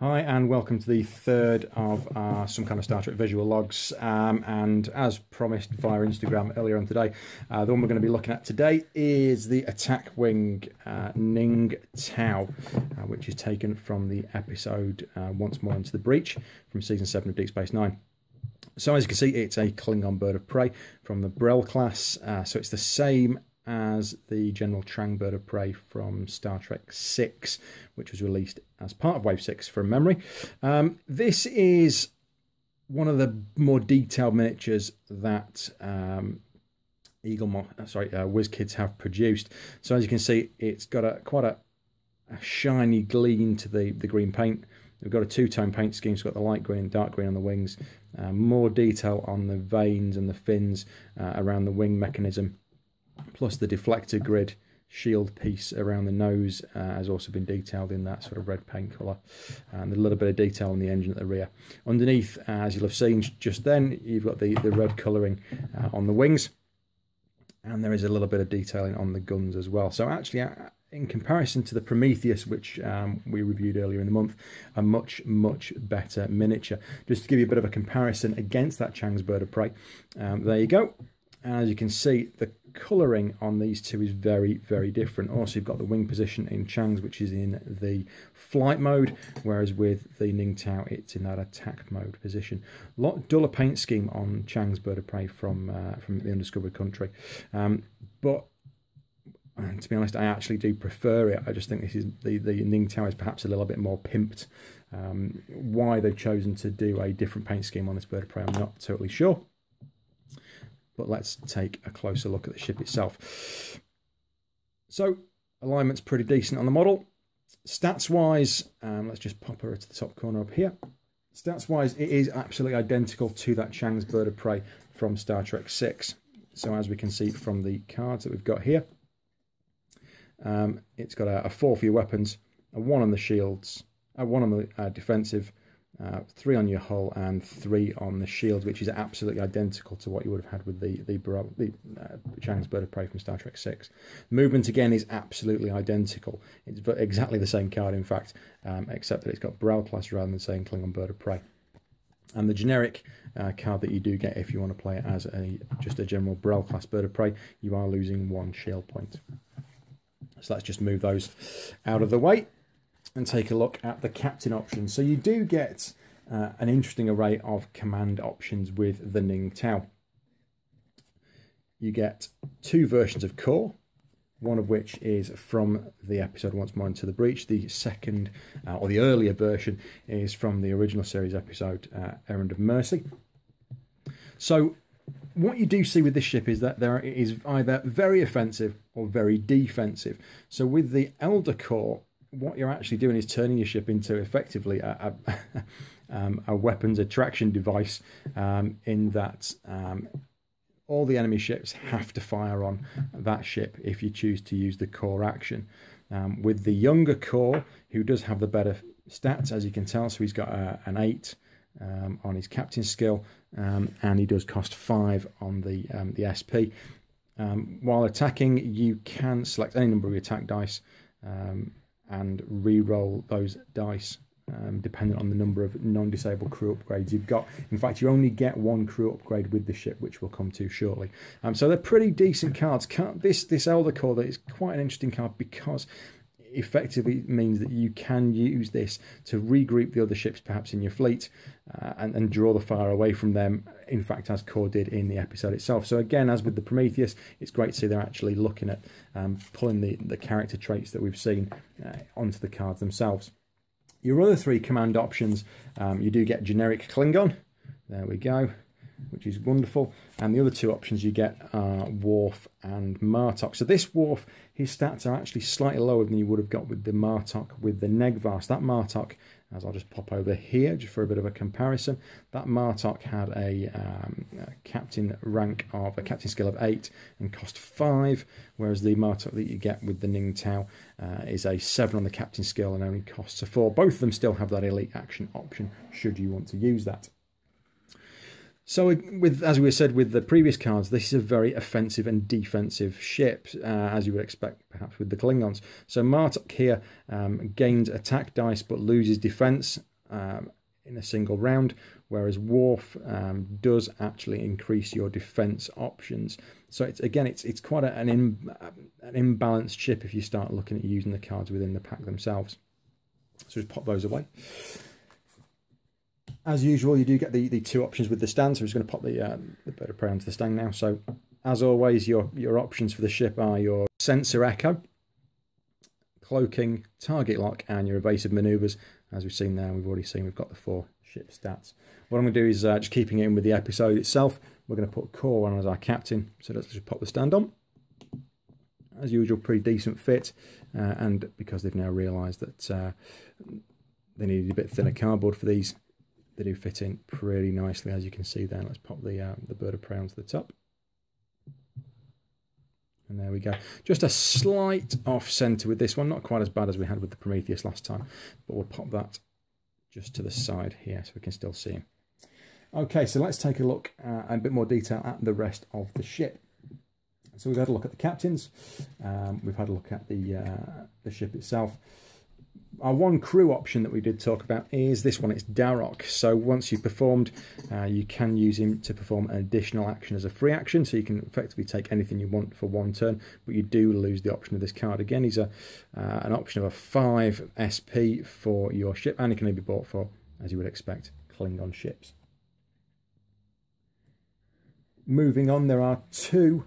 Hi and welcome to the third of our some kind of Star Trek visual logs um, and as promised via Instagram earlier on today uh, the one we're going to be looking at today is the attack wing uh, Ning Tao uh, which is taken from the episode uh, Once More Into the Breach from season 7 of Deep Space Nine. So as you can see it's a Klingon bird of prey from the Brel class uh, so it's the same as the General Chang bird of prey from Star Trek 6, which was released as part of Wave 6 from memory. Um, this is one of the more detailed miniatures that um, Eagle, uh, sorry, uh, WizKids have produced. So as you can see, it's got a quite a, a shiny gleam to the, the green paint. We've got a two-tone paint scheme. It's got the light green and dark green on the wings. Uh, more detail on the vanes and the fins uh, around the wing mechanism plus the deflector grid shield piece around the nose uh, has also been detailed in that sort of red paint colour and a little bit of detail on the engine at the rear. Underneath, uh, as you'll have seen just then, you've got the, the red colouring uh, on the wings and there is a little bit of detailing on the guns as well. So actually, uh, in comparison to the Prometheus, which um, we reviewed earlier in the month, a much, much better miniature. Just to give you a bit of a comparison against that Chang's Bird of Prey, um, there you go. And as you can see, the colouring on these two is very, very different. Also, you've got the wing position in Chang's, which is in the flight mode, whereas with the Ning'tao, it's in that attack mode position. A lot duller paint scheme on Chang's Bird of Prey from uh, from the Undiscovered Country, um, but and to be honest, I actually do prefer it. I just think this is the the Ning'tao is perhaps a little bit more pimped. Um, why they've chosen to do a different paint scheme on this bird of prey, I'm not totally sure but let's take a closer look at the ship itself. So alignment's pretty decent on the model. Stats wise, um, let's just pop her to the top corner up here. Stats wise, it is absolutely identical to that Chang's Bird of Prey from Star Trek 6. So as we can see from the cards that we've got here, um, it's got a, a, four for your weapons, a one on the shields, a one on the uh, defensive, uh, three on your hull and three on the shield, which is absolutely identical to what you would have had with the the, the uh, Chang's Bird of Prey from Star Trek Six. Movement again is absolutely identical. It's exactly the same card, in fact, um, except that it's got Brel class rather than saying Klingon Bird of Prey. And the generic uh, card that you do get if you want to play it as a just a general Brel class Bird of Prey, you are losing one shield point. So let's just move those out of the way and take a look at the captain options. So you do get uh, an interesting array of command options with the Ning'tao. You get two versions of Kor, one of which is from the episode Once More Into the Breach. The second, uh, or the earlier version, is from the original series episode uh, Errand of Mercy. So what you do see with this ship is that there is either very offensive or very defensive. So with the Elder Kor, what you're actually doing is turning your ship into effectively a, a, um, a weapons attraction device um, in that um, all the enemy ships have to fire on that ship if you choose to use the Kor action. Um, with the younger Kor, who does have the better stats, as you can tell, so he's got a, an 8 um, on his captain skill, um, and he does cost 5 on the, the SP. while attacking, you can select any number of attack dice. Um, and re-roll those dice um, dependent on the number of non-disabled crew upgrades you've got. In fact, you only get one crew upgrade with the ship, which we'll come to shortly. Um, so they're pretty decent cards. This this Elder Kor is quite an interesting card because effectively means that you can use this to regroup the other ships perhaps in your fleet uh, and, and draw the fire away from them in fact as Kor did in the episode itself. So again as with the prometheus it's great to see they're actually looking at um, pulling the, the character traits that we've seen uh, onto the cards themselves. Your other three command options um, you do get generic klingon. There we go which is wonderful. And the other two options you get are Worf and Martok. So this Worf, his stats are actually slightly lower than you would have got with the Martok with the Negh'Vars. That Martok, as I'll just pop over here just for a bit of a comparison, that Martok had a, um, a captain rank of, a captain skill of 8 and cost 5, whereas the Martok that you get with the Ning'tao uh, is a 7 on the captain skill and only costs a 4. Both of them still have that elite action option should you want to use that. So, with as we said with the previous cards, this is a very offensive and defensive ship, uh, as you would expect perhaps with the Klingons. So Martok here um, gains attack dice but loses defense um, in a single round, whereas Worf um, does actually increase your defense options. So it's again, it's it's quite a, an in, an imbalanced ship if you start looking at using the cards within the pack themselves. So just pop those away. As usual, you do get the, the two options with the stand. So we're just going to pop the, uh, the bird of prey onto the stand now. So as always, your, your options for the ship are your sensor echo, cloaking, target lock, and your evasive maneuvers. As we've seen there, we've already seen we've got the four ship stats. What I'm going to do is uh, just keeping it in with the episode itself. We're going to put Kor on as our captain. So let's just pop the stand on. As usual, pretty decent fit. Uh, and because they've now realised that uh, they needed a bit thinner cardboard for these, they do fit in pretty nicely, as you can see there. Let's pop the, uh, the bird of prey onto the top. And there we go. Just a slight off centre with this one. Not quite as bad as we had with the Prometheus last time. But we'll pop that just to the side here so we can still see him. Okay, so let's take a look uh, a bit more detail at the rest of the ship. So we've had a look at the captains. Um, we've had a look at the, uh, the ship itself our one crew option that we did talk about is this one. It's Darok. So once you've performed, uh, you can use him to perform an additional action as a free action. So you can effectively take anything you want for one turn, but you do lose the option of this card. Again, he's a uh, an option of a 5 SP for your ship, and he can only be bought for, as you would expect, Klingon ships. Moving on, there are two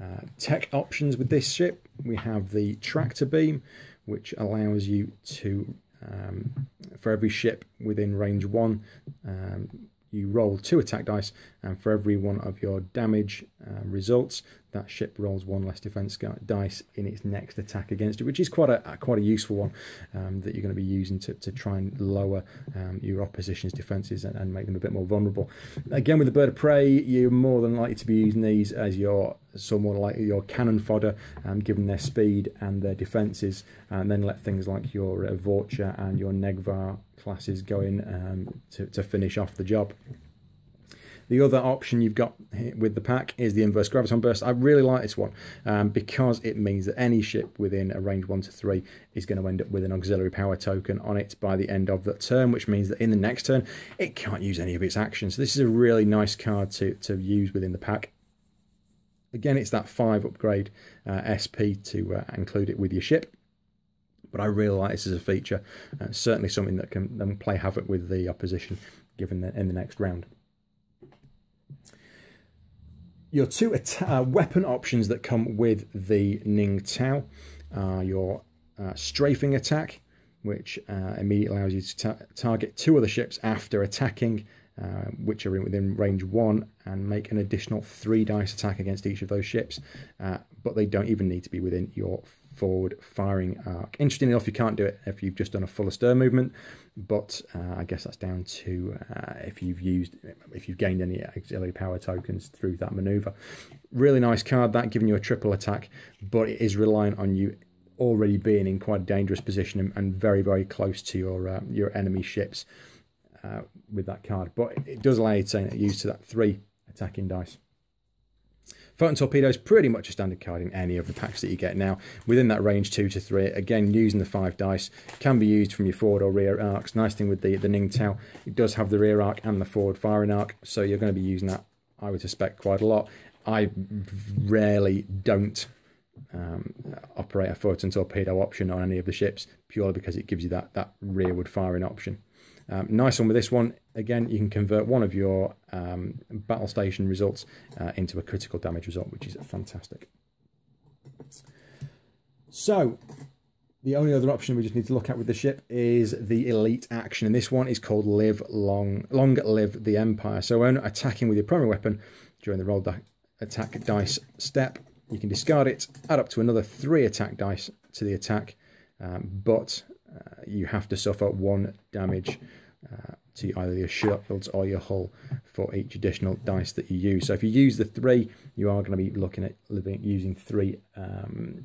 uh, tech options with this ship. We have the tractor beam, which allows you to, um, for every ship within range one, um, you roll two attack dice, and for every one of your damage uh, results, that ship rolls one less defense dice in its next attack against it, which is quite a quite a useful one um, that you're going to be using to, to try and lower um, your opposition's defenses and, and, make them a bit more vulnerable. Again, with the bird of prey, you're more than likely to be using these as your somewhat like your cannon fodder, um, given their speed and their defenses, and then let things like your uh, Vor'cha and your Negh'Var classes go in um, to, to finish off the job. The other option you've got with the pack is the inverse graviton burst. I really like this one um, because it means that any ship within a range 1 to 3 is going to end up with an auxiliary power token on it by the end of the turn, which means that in the next turn it can't use any of its actions. So this is a really nice card to, to use within the pack. Again, it's that 5 upgrade uh, SP to uh, include it with your ship but I really like this as a feature. Uh, certainly something that can, play havoc with the opposition given in the next round. Your two uh, weapon options that come with the Ning'tao are your uh, strafing attack, which uh, immediately allows you to ta target two other ships after attacking, uh, which are within range one, and make an additional three dice attack against each of those ships. Uh, but they don't even need to be within your forward firing arc. Interesting enough, you can't do it if you've just done a full astern movement, but uh, I guess that's down to uh, if you've used, if you've gained any auxiliary power tokens through that maneuver. Really nice card, that giving you a triple attack, but it is reliant on you already being in quite a dangerous position and, very, very close to your uh, your enemy ships uh, with that card. But it does allow you to use to that three attacking dice. Photon Torpedo is pretty much a standard card in any of the packs that you get now. Within that range 2 to 3, again, using the 5 dice, can be used from your forward or rear arcs. Nice thing with the, the Ning'tao, it does have the rear arc and the forward firing arc, so you're going to be using that, I would suspect, quite a lot. I rarely don't um, operate a photon torpedo option on any of the ships purely because it gives you that, that rearward firing option. Um, nice one with this one. Again, you can convert one of your um, battle station results uh, into a critical damage result, which is fantastic. So, the only other option we just need to look at with the ship is the elite action, and this one is called Live Long, Long Live the Empire. So when attacking with your primary weapon during the roll attack dice step, you can discard it, add up to another three attack dice to the attack, um, but uh, you have to suffer one damage uh, to either your shields or your hull for each additional dice that you use. So if you use the three, you are going to be looking at living using three, um,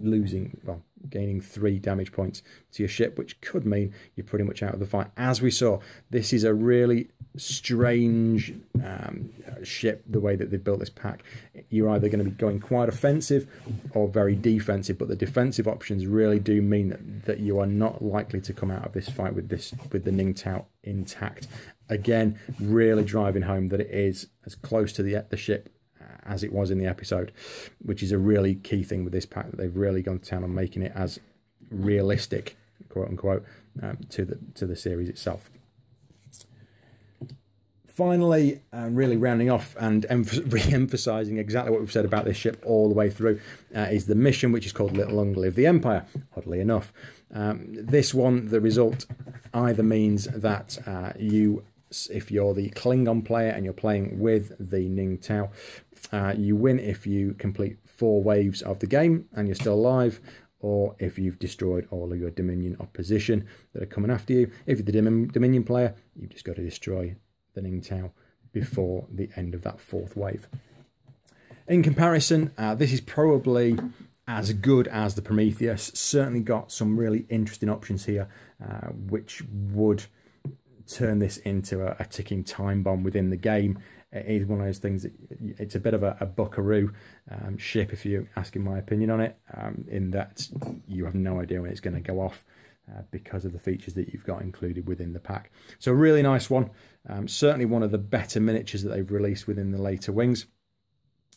losing, well, gaining three damage points to your ship, which could mean you're pretty much out of the fight. As we saw, this is a really strange um, ship, the way that they've built this pack. You're either going to be going quite offensive or very defensive, but the defensive options really do mean that, that you are not likely to come out of this fight with this with the Ning'tao intact. Again, really driving home that it is as close to the the ship as it was in the episode, which is a really key thing with this pack that they've really gone to town on making it as realistic, quote unquote, um, to the to the series itself. Finally, um, really rounding off and re-emphasizing exactly what we've said about this ship all the way through, uh, is the mission, which is called Little Long Live the Empire. Oddly enough, um, this one, the result either means that uh, you if you're the Klingon player and you're playing with the Ning'tao, uh, you win if you complete four waves of the game and you're still alive, or if you've destroyed all of your Dominion opposition that are coming after you. If you're the Dominion player, you've just got to destroy the Ning'tao before the end of that fourth wave. In comparison, uh, this is probably as good as the Prometheus. Certainly got some really interesting options here, uh, which would turn this into a, a, ticking time bomb within the game. It is one of those things. That it's a bit of a, a buckaroo um, ship, if you're asking my opinion on it. Um, in that you have no idea when it's going to go off. Uh, because of the features that you've got included within the pack. So a really nice one. Um, certainly one of the better miniatures that they've released within the later wings.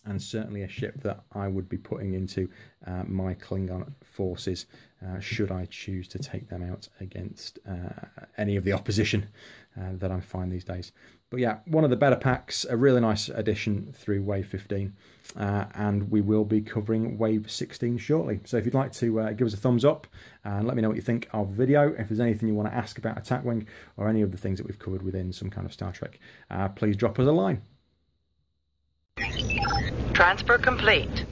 And certainly a ship that I would be putting into uh, my Klingon forces uh, should I choose to take them out against uh, any of the opposition uh, that I find these days. But yeah, one of the better packs, a really nice addition through Wave 15, uh, and we will be covering Wave 16 shortly. So if you'd like to uh, give us a thumbs up and let me know what you think of the video, if there's anything you want to ask about Attack Wing or any of the things that we've covered within some kind of Star Trek, please drop us a line. Transfer complete.